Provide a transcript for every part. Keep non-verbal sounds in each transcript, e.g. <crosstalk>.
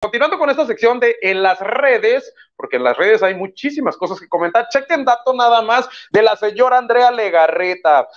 continuando con esta sección de en las redes, porque en las redes hay muchísimas cosas que comentar, chequen dato nada más de la señora Andrea Legarreta.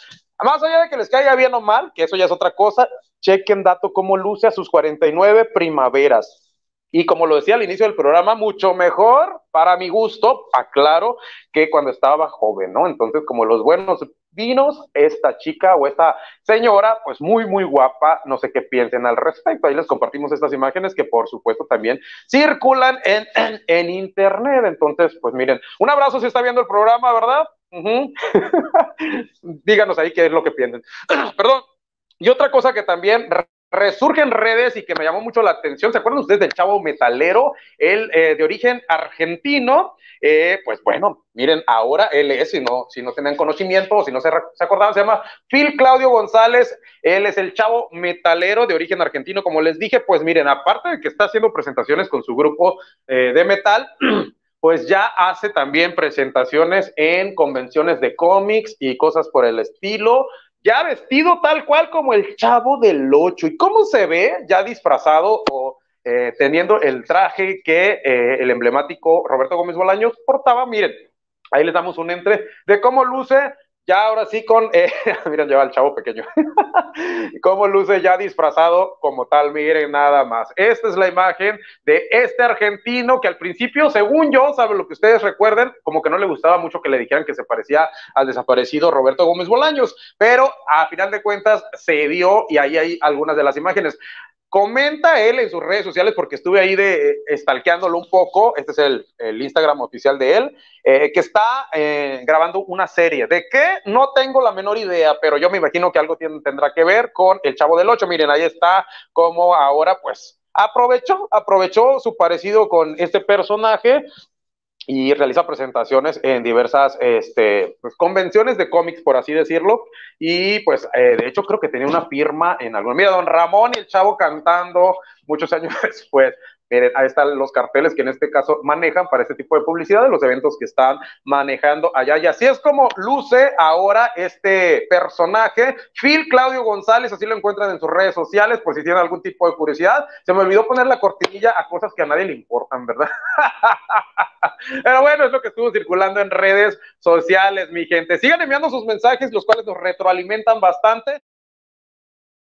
Más allá de que les caiga bien o mal, que eso ya es otra cosa, chequen dato cómo luce a sus 49 primaveras. Y como lo decía al inicio del programa, mucho mejor para mi gusto, aclaro, que cuando estaba joven, ¿no? Entonces, como los buenos vinos, esta chica o esta señora, pues muy, muy guapa, no sé qué piensen al respecto. Ahí les compartimos estas imágenes que por supuesto también circulan en, <clears throat> en, internet. Entonces, pues miren, un abrazo si está viendo el programa, ¿verdad? <laughs> Díganos ahí qué es lo que piensan. <clears throat> Perdón. Y otra cosa que también resurge en redes y que me llamó mucho la atención. ¿Se acuerdan ustedes del chavo metalero? Él eh, de origen argentino. Eh, pues bueno, miren, ahora él es, si no, si no tenían conocimiento o si no se, se, acordaban, se llama Phil Claudio González. Él es el chavo metalero de origen argentino. Como les dije, pues miren, aparte de que está haciendo presentaciones con su grupo eh, de metal, <clears throat> pues ya hace también presentaciones en convenciones de cómics y cosas por el estilo ya vestido tal cual como el chavo del ocho. ¿Y cómo se ve ya disfrazado o eh, teniendo el traje que eh, el emblemático Roberto Gómez Bolaños portaba? Miren, ahí les damos un entre de cómo luce ya ahora sí con, eh, <laughs> miren, lleva el chavo pequeño, <laughs> cómo luce ya disfrazado como tal, miren nada más. Esta es la imagen de este argentino que al principio, según yo, saben lo que ustedes recuerden, como que no le gustaba mucho que le dijeran que se parecía al desaparecido Roberto Gómez Bolaños, pero a final de cuentas se dio y ahí hay algunas de las imágenes. Comenta él en sus redes sociales, porque estuve ahí de estalqueándolo un poco, este es el, Instagram oficial de él, eh, que está eh, grabando una serie. ¿De qué? No tengo la menor idea, pero yo me imagino que algo tendrá que ver con El Chavo del Ocho. Miren, ahí está como ahora pues aprovechó, aprovechó su parecido con este personaje y realiza presentaciones en diversas este, pues, convenciones de cómics, por así decirlo. Y pues, eh, de hecho, creo que tenía una firma en algún. Mira, don Ramón y el chavo cantando muchos años <laughs> después. Miren, ahí están los carteles que en este caso manejan para este tipo de publicidad de los eventos que están manejando allá. Y así es como luce ahora este personaje, Phil Claudio González, así lo encuentran en sus redes sociales por si tienen algún tipo de curiosidad. Se me olvidó poner la cortinilla a cosas que a nadie le importan, ¿verdad? <laughs> Pero bueno, es lo que estuvo circulando en redes sociales, mi gente. Sigan enviando sus mensajes, los cuales nos retroalimentan bastante.